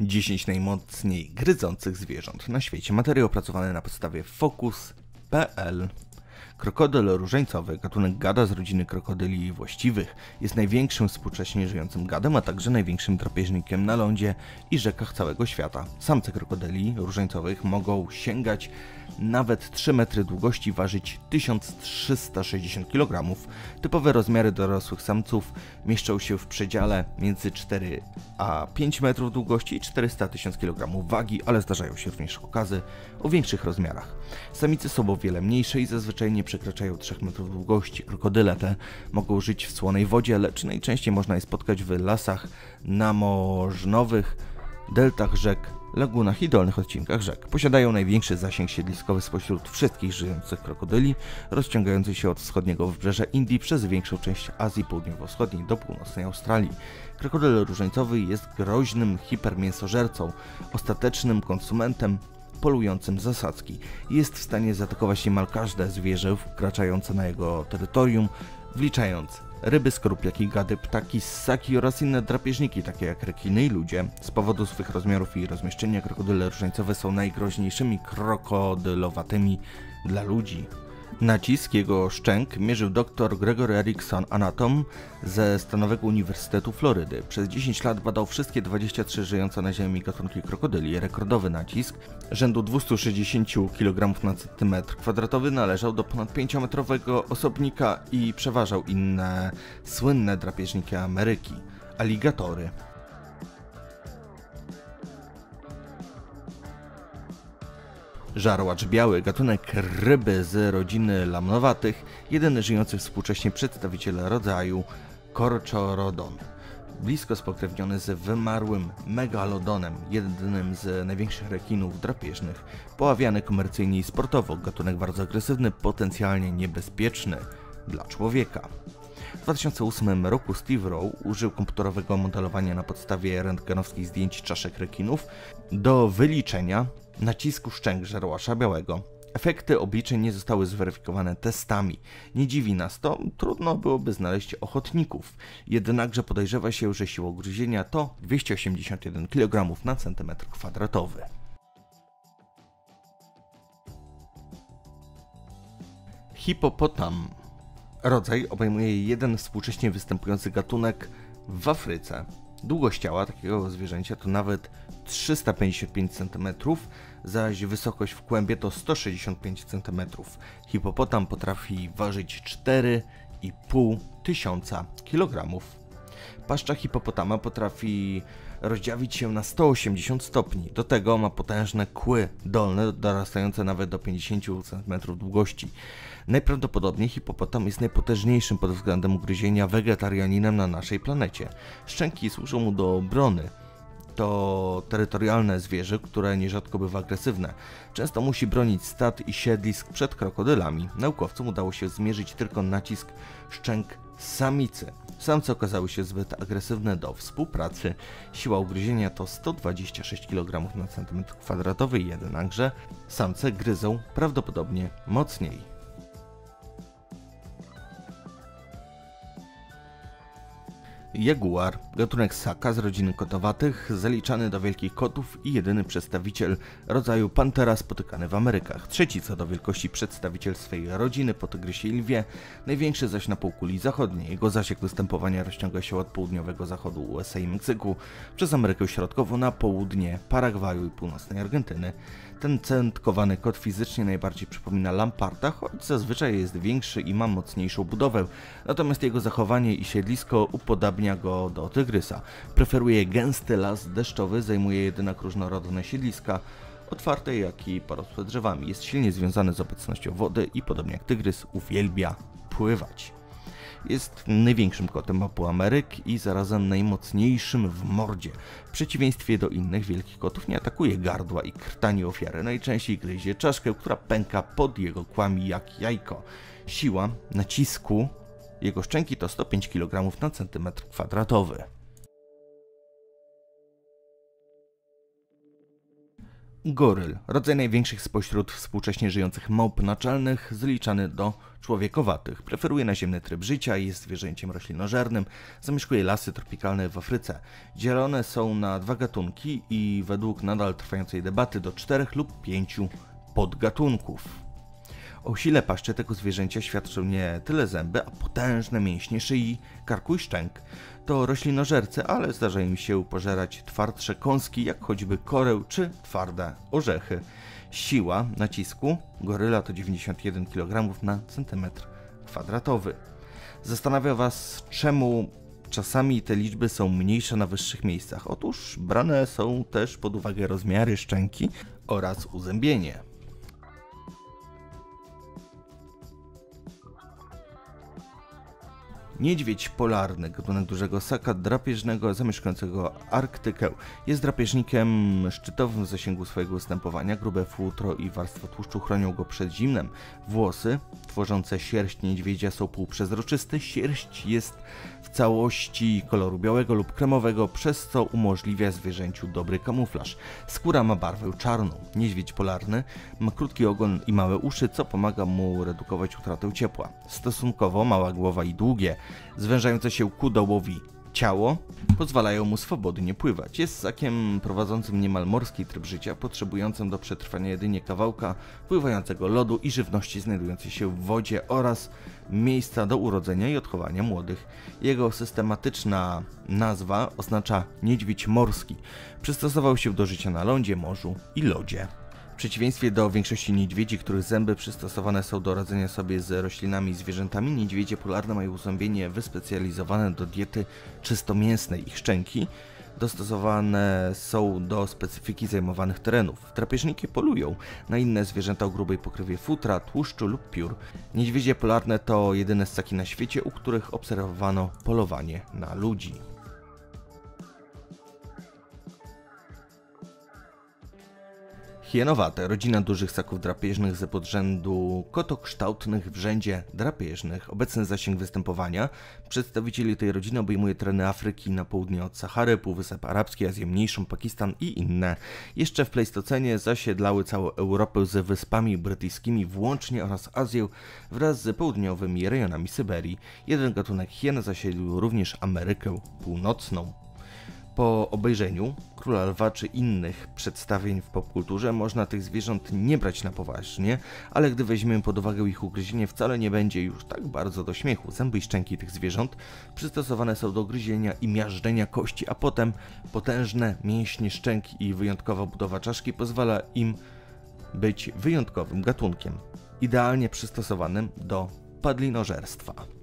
10 najmocniej gryzących zwierząt na świecie. Materiał opracowany na podstawie Focus.pl Krokodyl różańcowy, gatunek gada z rodziny krokodyli właściwych, jest największym współcześnie żyjącym gadem, a także największym drapieżnikiem na lądzie i rzekach całego świata. Samce krokodyli różańcowych mogą sięgać nawet 3 metry długości, ważyć 1360 kg. Typowe rozmiary dorosłych samców mieszczą się w przedziale między 4 a 5 metrów długości i 400 tysięcy kg wagi, ale zdarzają się również okazy o większych rozmiarach. Samice są o wiele mniejsze i zazwyczaj nie przekraczają 3 metrów długości. Krokodyle te mogą żyć w słonej wodzie, lecz najczęściej można je spotkać w lasach namożnowych, deltach rzek, lagunach i dolnych odcinkach rzek. Posiadają największy zasięg siedliskowy spośród wszystkich żyjących krokodyli, rozciągający się od wschodniego wybrzeża Indii przez większą część Azji Południowo-Wschodniej do północnej Australii. Krokodyl różańcowy jest groźnym hipermięsożercą, ostatecznym konsumentem polującym zasadzki. Jest w stanie zaatakować niemal każde zwierzę wkraczające na jego terytorium, wliczając ryby, skorupiaki, gady, ptaki, ssaki oraz inne drapieżniki, takie jak rekiny i ludzie. Z powodu swych rozmiarów i rozmieszczenia krokodyle różańcowe są najgroźniejszymi krokodylowatymi dla ludzi. Nacisk jego szczęk mierzył dr Gregory Erickson, anatom ze Stanowego Uniwersytetu Florydy. Przez 10 lat badał wszystkie 23 żyjące na Ziemi gatunki krokodyli. Rekordowy nacisk rzędu 260 kg na centymetr kwadratowy należał do ponad 5-metrowego osobnika i przeważał inne słynne drapieżniki Ameryki aligatory. Żarłacz biały, gatunek ryby z rodziny lamnowatych, jedyny żyjący współcześnie przedstawiciel rodzaju Korczorodon. Blisko spokrewniony z wymarłym megalodonem, jednym z największych rekinów drapieżnych, poławiany komercyjnie i sportowo, gatunek bardzo agresywny, potencjalnie niebezpieczny dla człowieka. W 2008 roku Steve Rowe użył komputerowego modelowania na podstawie rentgenowskich zdjęć czaszek rekinów do wyliczenia nacisku szczęk żarłasza białego. Efekty obliczeń nie zostały zweryfikowane testami. Nie dziwi nas to, trudno byłoby znaleźć ochotników. Jednakże podejrzewa się, że siła ugryzienia to 281 kg na centymetr kwadratowy. Hipopotam. Rodzaj obejmuje jeden współcześnie występujący gatunek w Afryce. Długość ciała takiego zwierzęcia to nawet 355 cm, zaś wysokość w kłębie to 165 cm. Hipopotam potrafi ważyć 4,5 tysiąca kg. Paszcza hipopotama potrafi rozdziawić się na 180 stopni. Do tego ma potężne kły dolne, dorastające nawet do 50 cm długości. Najprawdopodobniej hipopotam jest najpotężniejszym pod względem ugryzienia wegetarianinem na naszej planecie. Szczęki służą mu do obrony. To terytorialne zwierzę, które nierzadko bywa agresywne. Często musi bronić stad i siedlisk przed krokodylami. Naukowcom udało się zmierzyć tylko nacisk szczęk samicy. Samce okazały się zbyt agresywne do współpracy. Siła ugryzienia to 126 kg na centymetr kwadratowy, jednakże samce gryzą prawdopodobnie mocniej. Jaguar, gatunek ssaka z rodziny kotowatych, zaliczany do wielkich kotów i jedyny przedstawiciel rodzaju Pantera spotykany w Amerykach. Trzeci co do wielkości przedstawiciel swej rodziny po tygrysie i lwie, największy zaś na półkuli zachodniej. Jego zasięg występowania rozciąga się od południowego zachodu USA i Meksyku przez Amerykę Środkową na południe Paragwaju i północnej Argentyny. Ten centkowany kot fizycznie najbardziej przypomina lamparta, choć zazwyczaj jest większy i ma mocniejszą budowę, natomiast jego zachowanie i siedlisko upodabnia go do tygrysa. Preferuje gęsty las deszczowy, zajmuje jednak różnorodne siedliska, otwarte jak i porosłe drzewami. Jest silnie związany z obecnością wody i podobnie jak tygrys uwielbia pływać. Jest największym kotem mapu Ameryk i zarazem najmocniejszym w mordzie. W przeciwieństwie do innych wielkich kotów nie atakuje gardła i krtani ofiary, najczęściej gryzie czaszkę, która pęka pod jego kłami jak jajko. Siła nacisku jego szczęki to 105 kg na centymetr kwadratowy. Goryl, rodzaj największych spośród współcześnie żyjących małp naczelnych, zliczany do człowiekowatych. Preferuje naziemny tryb życia, jest zwierzęciem roślinożernym, zamieszkuje lasy tropikalne w Afryce. Dzielone są na dwa gatunki i według nadal trwającej debaty do czterech lub pięciu podgatunków. O sile paszczy tego zwierzęcia świadczą nie tyle zęby, a potężne mięśnie szyi, karku i szczęk. To roślinożercy, ale zdarza im się pożerać twardsze kąski, jak choćby koreł czy twarde orzechy. Siła nacisku goryla to 91 kg na centymetr kwadratowy. Zastanawia Was, czemu czasami te liczby są mniejsze na wyższych miejscach? Otóż brane są też pod uwagę rozmiary szczęki oraz uzębienie. Niedźwiedź polarny, gatunek dużego ssaka drapieżnego zamieszkującego Arktykę. Jest drapieżnikiem szczytowym w zasięgu swojego ustępowania. Grube futro i warstwa tłuszczu chronią go przed zimnem. Włosy tworzące sierść niedźwiedzia są półprzezroczyste. Sierść jest w całości koloru białego lub kremowego, przez co umożliwia zwierzęciu dobry kamuflaż. Skóra ma barwę czarną. Niedźwiedź polarny ma krótki ogon i małe uszy, co pomaga mu redukować utratę ciepła. Stosunkowo mała głowa i długie, zwężające się ku dołowi ciało pozwalają mu swobodnie pływać. Jest ssakiem prowadzącym niemal morski tryb życia, potrzebującym do przetrwania jedynie kawałka pływającego lodu i żywności znajdującej się w wodzie oraz miejsca do urodzenia i odchowania młodych. Jego systematyczna nazwa oznacza niedźwiedź morski. Przystosował się do życia na lądzie, morzu i lodzie. W przeciwieństwie do większości niedźwiedzi, których zęby przystosowane są do radzenia sobie z roślinami i zwierzętami, niedźwiedzie polarne mają zębienie wyspecjalizowane do diety czysto mięsnej. Ich szczęki dostosowane są do specyfiki zajmowanych terenów. Drapieżniki polują na inne zwierzęta o grubej pokrywie futra, tłuszczu lub piór. Niedźwiedzie polarne to jedyne ssaki na świecie, u których obserwowano polowanie na ludzi. Hienowate, rodzina dużych ssaków drapieżnych z podrzędu kotokształtnych w rzędzie drapieżnych. Obecny zasięg występowania przedstawicieli tej rodziny obejmuje tereny Afryki na południe od Sahary, Półwysep Arabski, Azję Mniejszą, Pakistan i inne. Jeszcze w Pleistocenie zasiedlały całą Europę z wyspami brytyjskimi włącznie oraz Azję wraz z południowymi rejonami Syberii. Jeden gatunek hien zasiedlił również Amerykę Północną. Po obejrzeniu Króla Lwa czy innych przedstawień w popkulturze można tych zwierząt nie brać na poważnie, ale gdy weźmiemy pod uwagę ich ugryzienie wcale nie będzie już tak bardzo do śmiechu. Zęby i szczęki tych zwierząt przystosowane są do gryzienia i miażdżenia kości, a potem potężne mięśnie szczęki i wyjątkowa budowa czaszki pozwala im być wyjątkowym gatunkiem, idealnie przystosowanym do padlinożerstwa.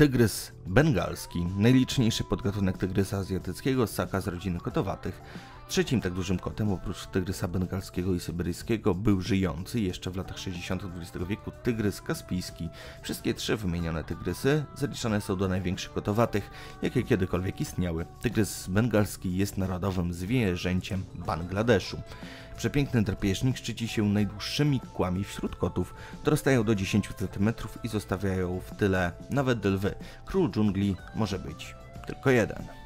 Tygrys bengalski, najliczniejszy podgatunek tygrysa azjatyckiego, ssaka z rodziny kotowatych. Trzecim tak dużym kotem, oprócz tygrysa bengalskiego i syberyjskiego, był żyjący jeszcze w latach 60. XX wieku tygrys kaspijski. Wszystkie trzy wymienione tygrysy zaliczane są do największych kotowatych, jakie kiedykolwiek istniały. Tygrys bengalski jest narodowym zwierzęciem Bangladeszu. Przepiękny drapieżnik szczyci się najdłuższymi kłami wśród kotów. Dorastają do 10 cm i zostawiają w tyle nawet lwy. Król dżungli może być tylko jeden.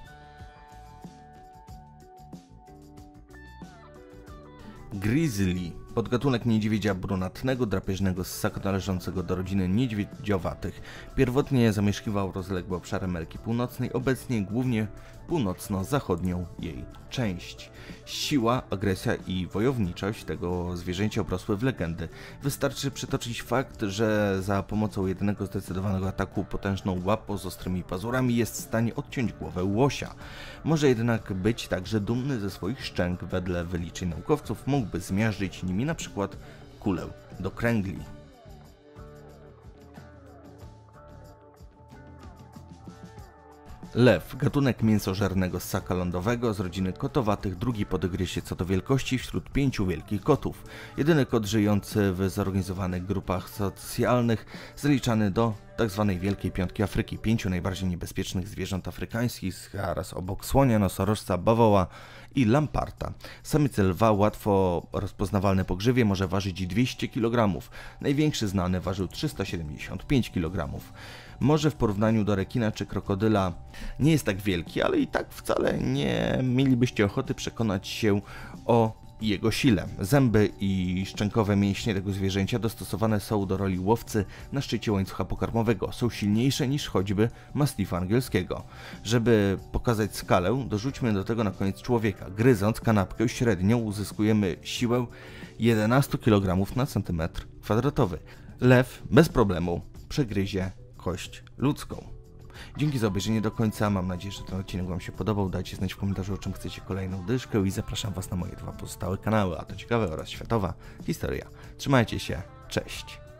Grizzly, podgatunek niedźwiedzia brunatnego, drapieżnego ssaka należącego do rodziny niedźwiedziowatych. Pierwotnie zamieszkiwał rozległe obszary Ameryki Północnej, obecnie głównie północno-zachodnią jej część. Siła, agresja i wojowniczość tego zwierzęcia obrosły w legendy. Wystarczy przytoczyć fakt, że za pomocą jednego zdecydowanego ataku potężną łapą z ostrymi pazurami jest w stanie odciąć głowę łosia. Może jednak być także dumny ze swoich szczęk, wedle wyliczeń naukowców mógłby zmiażdżyć nimi na przykład kulę do kręgli. Lew, gatunek mięsożernego ssaka lądowego z rodziny kotowatych, drugi po tygrysie co do wielkości wśród pięciu wielkich kotów. Jedyny kot żyjący w zorganizowanych grupach socjalnych, zaliczany do tzw. Tak Wielkiej Piątki Afryki, pięciu najbardziej niebezpiecznych zwierząt afrykańskich, zaraz obok słonia, nosorożca, bawoła i lamparta. Samiec lwa, łatwo rozpoznawalny po grzywie, może ważyć 200 kg. Największy znany ważył 375 kg. Może w porównaniu do rekina czy krokodyla nie jest tak wielki, ale i tak wcale nie mielibyście ochoty przekonać się o jego sile. Zęby i szczękowe mięśnie tego zwierzęcia dostosowane są do roli łowcy na szczycie łańcucha pokarmowego. Są silniejsze niż choćby mastifa angielskiego. Żeby pokazać skalę, dorzućmy do tego na koniec człowieka. Gryząc kanapkę średnią uzyskujemy siłę 11 kg na centymetr kwadratowy. Lew bez problemu przegryzie kość ludzką. Dzięki za obejrzenie do końca. Mam nadzieję, że ten odcinek Wam się podobał. Dajcie znać w komentarzu, o czym chcecie kolejną dyszkę i zapraszam Was na moje dwa pozostałe kanały, a to ciekawe oraz światowa historia. Trzymajcie się, cześć!